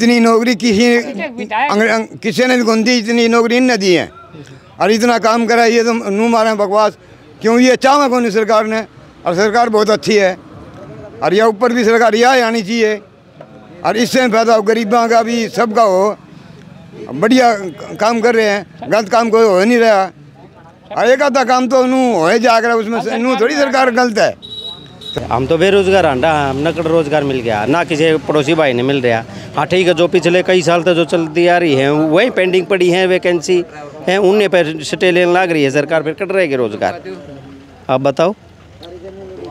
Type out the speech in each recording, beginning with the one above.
इतनी नौकरी किसी किसी ने भी कौन दी इतनी नौकरी इन दी है। और इतना काम करा ये तो नू मारे बकवास। क्यों? ये चाहा कौन सरकार ने? और सरकार बहुत अच्छी है। और यह ऊपर भी सरकार यह आनी चाहिए। और इससे फ़ायदा हो गरीबों का भी सबका हो। बढ़िया काम कर रहे हैं। गलत काम कोई हो नहीं रहा। और एक आधा काम तो नू हो जाकर उसमें से- नू थोड़ी सरकार गलत है। हम तो बेरोजगार अंडा हम नकद रोज़गार मिल गया ना किसी पड़ोसी भाई ने मिल रहा। हाँ ठीक है जो पिछले कई साल तक जो चलती आ रही है वही पेंडिंग पड़ी है वैकेंसी है उन्हें पर स्टे लेने लग रही है सरकार फिर कट रहेगी रोज़गार। आप बताओ।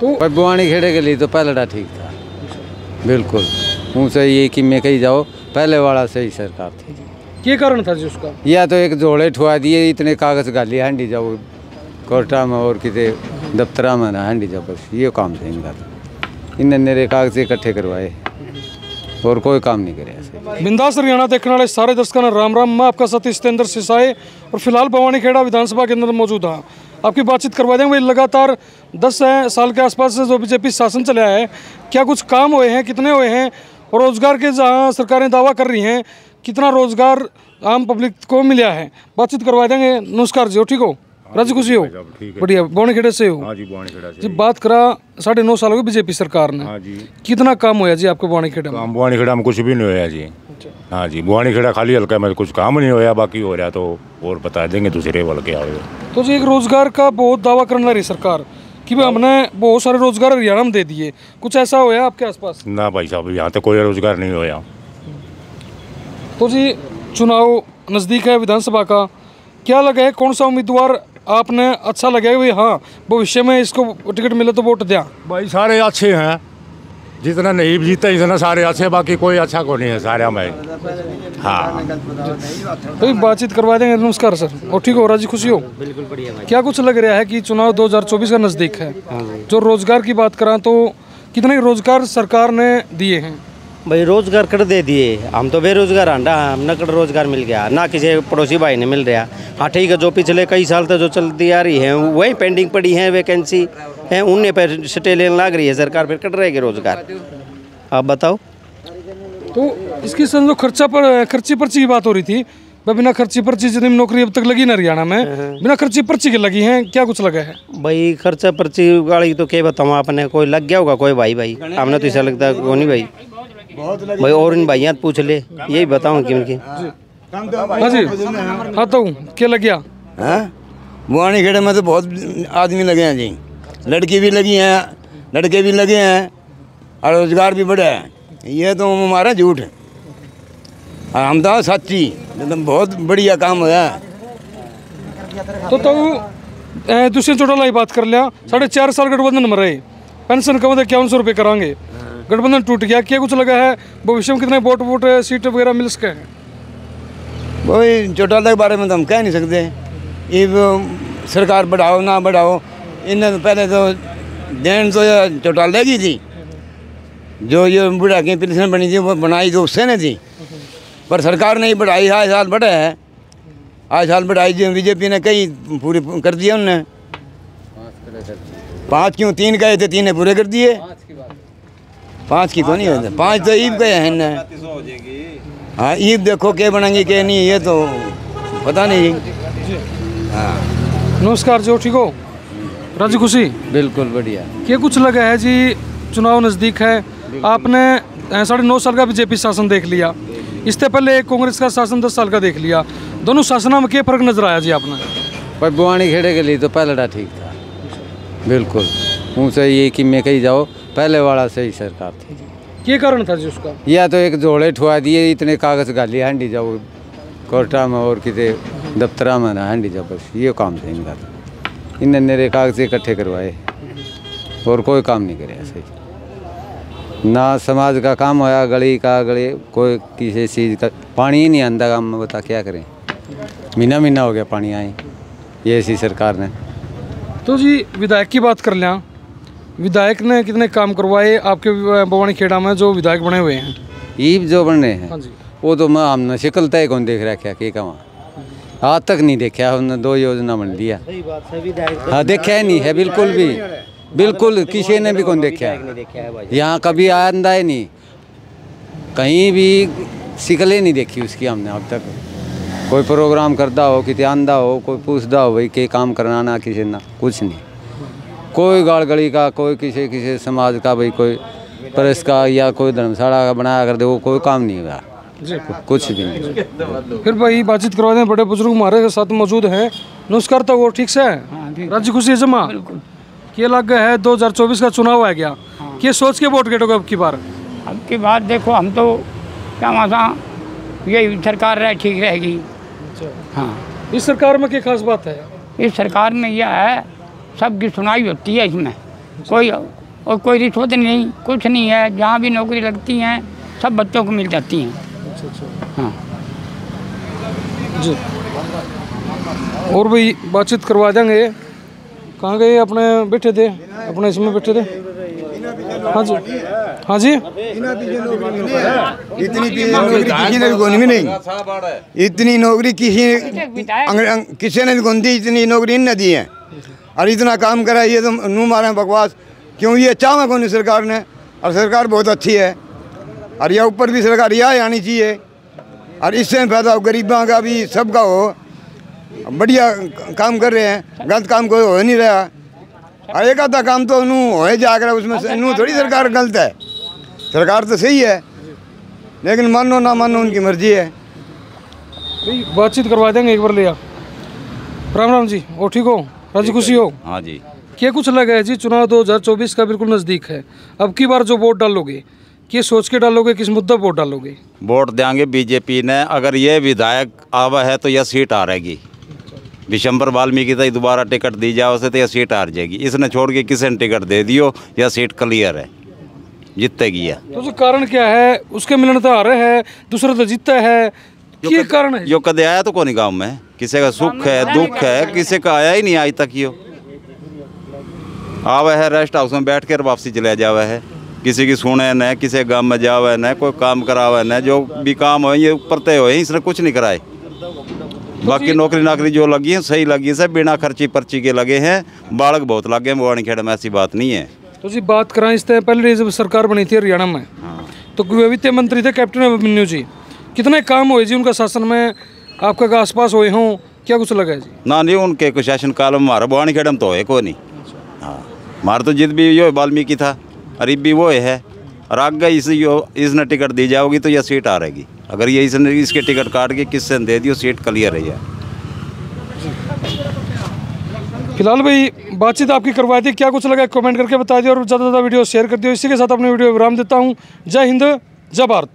पर बुआनी खेड़े के लिए तो पहले ठीक था। बिल्कुल। उनसे ये कि मैं कहीं जाओ पहले वाला सही सरकार थी। क्या कारण था जी उसका? या तो एक जोड़े ठुआ दिए इतने कागज़ गाली हांडी जाओ कोर्टा में और किसी दफ्तरा में हांडी जाओ बस ये काम थे इनका तो। इन्हें मेरे कागज़ इकट्ठे करवाए। और कोई काम नहीं करे बिंदास हरियाणा देखने वाले सारे दर्शकों ने राम राम। मैं आपका सतीश सतेंद्र सिसाए और फ़िलहाल भवानी खेड़ा विधानसभा के अंदर मौजूद हाँ। आपकी बातचीत करवा देंगे भाई लगातार दस साल के आसपास से जो बीजेपी शासन चला है, क्या कुछ काम हुए हैं, कितने हुए हैं, और रोज़गार के जहाँ सरकारें दावा कर रही हैं, कितना रोज़गार आम पब्लिक को मिला है? बातचीत करवा देंगे। नमस्कार जी ठीक हो? राज़ी खुशी हो? बढ़िया भवानी खेड़े से हो? हाँ जी बात करा साढ़े नौ साल हो गए बीजेपी सरकार ने। हाँ कितना काम हुआ जी आपके भवानी खेड़े में? काम बुआनी खेड़ा में कुछ भी नहीं होया जी। हाँ जी बुआनी खेड़ा खाली हल्का में कुछ काम नहीं होया बाकी हो रहा तो और बता देंगे दूसरे हल्के आओ। तो जी एक रोज़गार का बहुत दावा करने रही सरकार कि भाई हमने बहुत सारे रोज़गार हरियाणा में दे दिए। कुछ ऐसा होया आपके आसपास? ना भाई साहब यहाँ तो कोई रोज़गार नहीं होया। तो जी चुनाव नज़दीक है विधानसभा का। क्या लगा है कौन सा उम्मीदवार आपने अच्छा लगा भाई हाँ भविष्य में इसको टिकट मिले तो वोट दिया भाई सारे अच्छे हैं। जितना नहीं जीते इतना सारे अच्छे बाकी कोई अच्छा को नहीं है सारे में हाँ। तो बातचीत करवा देंगे। नमस्कार सर। और ठीक हो राज़ी खुशी हो? बिल्कुल बढ़िया भाई। क्या कुछ लग रहा है कि चुनाव 2024 का नज़दीक है? जो रोज़गार की बात करा तो कितने रोज़गार सरकार ने दिए हैं? भाई रोज़गार कर दे दिए। हम तो बेरोजगार अंडा हम नकद रोज़गार मिल गया ना किसी पड़ोसी भाई ने मिल रहा। हाँ ठीक है जो पिछले कई साल तक जो चलती आ रही है वही पेंडिंग पड़ी है वैकेंसी है उन्हें पर स्टे लेने लग रही है सरकार फिर कट रहेगी रोज़गार। आप बताओ। तो इसके संग जो खर्चा पर खर्ची पर्ची की बात हो रही थी भाई बिना खर्ची पर्ची जितनी नौकरी अब तक लगी ना हरियाणा में बिना खर्ची पर्ची के लगी है क्या कुछ लगा है? भाई खर्चा पर्ची गाड़ी तो क्या बताऊँ आपने कोई लग गया होगा कोई भाई भाई। हमने तो ऐसा लगता है नहीं ही भाई भाई और इन भाइयाँ पूछ ले यही बताऊँ कि उनकी। हाँ। जी। हाँ। तो क्या लग गया? हैं? बुआनी खेड़े में तो बहुत आदमी लगे हैं जी। लड़की भी लगी हैं लड़के भी लगे हैं और रोज़गार भी बढ़ा है। ये तो हमारा झूठ है। और हम तो सच्ची एकदम बहुत बढ़िया काम हुआ है। तो तो दूसरे चोटाला ही बात कर लिया। साढ़े चार साल गठबंधन में रहे। पेंशन कम इक्यावन सौ रुपये कराएँगे गठबंधन टूट गया, क्या कुछ लगा है? भविष्य में कितने वोट वोट, सीट वगैरह मिल सके? हैं वही चौटाला के बारे में तो हम कह नहीं सकते। ये सरकार बढ़ाओ ना बढ़ाओ, इन्हें तो पहले तो देन तो चौटाले की थी। जो ये बुढ़ा की पेंशन बनी थी, वो बनाई तो उससे ने थी। पर सरकार ने बढ़ाई, आज साल बढ़ा है। आज साल बढ़ाई जो, बीजेपी ने कई पूरी कर दिया उनने। पाँच क्यों, तीन गए थे, तीन ने पूरे कर दिए। पाँच की को नहीं होते। पाँच तो ईब गए हैं हाँ ईब देखो क्या बनेंगी क्या नहीं ये तो पता नहीं। हाँ। नमस्कार जो ठीक हो? राज़ी खुशी? बिल्कुल बढ़िया। क्या कुछ लगा है जी? चुनाव नज़दीक है। आपने साढ़े नौ साल का बीजेपी शासन देख लिया। इससे पहले एक कांग्रेस का शासन दस साल का देख लिया। दोनों शासनों में क्या फ़र्क नज़र आया जी आपने? पर बुआनी खेड़े के लिए तो पहले ठीक था। बिल्कुल। उनसे ये कि मैं कहीं जाओ पहले वाला सही सरकार थी। क्या कारण था जी उसका? या तो एक जोड़े ठुआ दिए इतने कागज़ गाली हांडी जाओ कोर्टा में और किसी दफ्तरा में ना हांडी जाओ बस ये काम था इनका तो। इन्हें मेरे कागज़ इकट्ठे करवाए। और कोई काम नहीं करे ऐसे। ना समाज का काम होया गली का गली कोई किसी चीज़ का पानी ही नहीं आंदा काम में बता क्या करें? महीना महीना हो गया पानी आए। ये ऐसी सरकार ने। तो जी विधायक की बात कर लें विधायक ने कितने काम करवाए? आपके भवानी खेड़ा में जो विधायक बने हुए हैं। ईब जो बन रहे हैं हाँ जी। वो तो मैं हमने शिकल तय कौन देख रहा क्या के कहाँ? आज तक नहीं देखा हमने दो योजना बन लिया। हाँ देखा ही नहीं है बिल्कुल भी। बिल्कुल किसी ने भी कौन देखा? है यहाँ कभी आंदा ही नहीं। कहीं भी शिकल नहीं देखी उसकी हमने अब तक। कोई प्रोग्राम करता हो कितने आंदा हो कोई पूछता हो भाई के काम कराना किसी ना कुछ नहीं। कोई गाड़ गली का कोई किसी किसी समाज का भाई कोई प्रेस का या कोई धर्मशाला का बनाया कर दे वो कोई काम नहीं हुआ कुछ भी नहीं। फिर भाई बातचीत करवा दें बड़े बुज़ुर्ग हमारे साथ मौजूद हैं। नमस्कार तो वो ठीक से? है राज्य खुशी जमा? ये लग गया है 2024 का चुनाव है। क्या ये सोच के वोट गेटोगे अब की बार? अब की बात देखो हम तो क्या वहाँ ये सरकार रहे ठीक रहेगी। हाँ। इस सरकार में क्या खास बात है? इस सरकार में यह है सबकी सुनाई होती है इसमें। कोई और कोई रिश्वत नहीं कुछ नहीं है जहाँ भी नौकरी लगती हैं सब बच्चों को मिल जाती हैं। हाँ। जी। और भाई बातचीत करवा देंगे। कहाँ गए अपने बैठे थे? अपने इसमें बैठे थे? हाँ जी। हाँ जी। इतनी नौकरी किसी ने भी कोनी भी नहीं। इतनी नौकरी किसी किसी ने भी कौन दी इतनी नौकरी इन दी है। और इतना काम करा, ये तो नू मारे बकवास। क्यों? ये चाहा कौन सरकार ने? और सरकार बहुत अच्छी है। और यह ऊपर भी सरकार यह आनी चाहिए। और इससे फ़ायदा हो, गरीबों का भी, सबका हो। बढ़िया काम कर रहे हैं। गलत काम कोई हो नहीं रहा। और एक आधा काम तो नू हो जाकर उसमें से- नू थोड़ी सरकार गलत है। सरकार तो सही है। लेकिन मानो ना मानो उनकी मर्ज़ी है। बातचीत करवा देंगे एक बार लिया राम राम जी, और ठीक हो? राज़ी खुशी हो? हाँ जी। क्या कुछ लगा है जी? चुनाव 2024 का बिल्कुल नज़दीक है। अब की बार जो वोट डालोगे क्या सोच के डालोगे किस मुद्दा पर वोट डालोगे? वोट देंगे बीजेपी ने। अगर ये विधायक आवा है तो यह सीट आ रहेगी दिसंबर वाल्मीकि तक दोबारा टिकट दी जाओ से तो यह सीट हार जाएगी। इसने छोड़ के किसी ने टिकट दे दियो यह सीट क्लियर है। जीतेगी यह। तो कारण क्या है? उसके मिलन तो आ रहे हैं दूसरा तो जीतता है। क्या कारण है। यो कदे आया तो कौन गाँव में? किसी का सुख है दुख है किसी का आया ही नहीं आज तक यो? आवे है रेस्ट हाउस में बैठ कर वापसी चले जावे है। किसी की सुने न किसी गाँव में जावे न कोई काम करावे न जो भी काम हो ये ऊपर तय हो इसने कुछ नहीं कराए। बाकी नौकरी नाकरी जो लगी है सही लगी है सब बिना खर्ची पर्ची के लगे हैं। बालक बहुत लगे हैं बुआनी खेड़ा में ऐसी बात नहीं है। तो जी बात कराएँ इससे पहले जब सरकार बनी थी हरियाणा में। तो वित्त मंत्री थे कैप्टन अभिमन्यु जी। कितने काम हुए जी उनका शासन में? आपके आसपास हुए हों क्या कुछ लगा है जी? ना नहीं उनके कुछ शासन काल में हमारा बुआनी खेडम तो है कोई नहीं। हाँ हमारा तो जिद भी यो वाल्मीकि था अरीब भी वो है और आगे इस यो इसने टिकट दी जाओगी तो यह सीट आ रहेगी। अगर ये इसने इसके टिकट काट के किससे दे दियो सीट क्लियर है यह। फ़िलहाल भाई बातचीत आपकी करवाई थी क्या कुछ लगा कमेंट करके बता दियो और ज़्यादा से ज़्यादा वीडियो शेयर कर दियो। इसी के साथ अपने वीडियो विराम देता हूँ। जय हिंद जय भारत।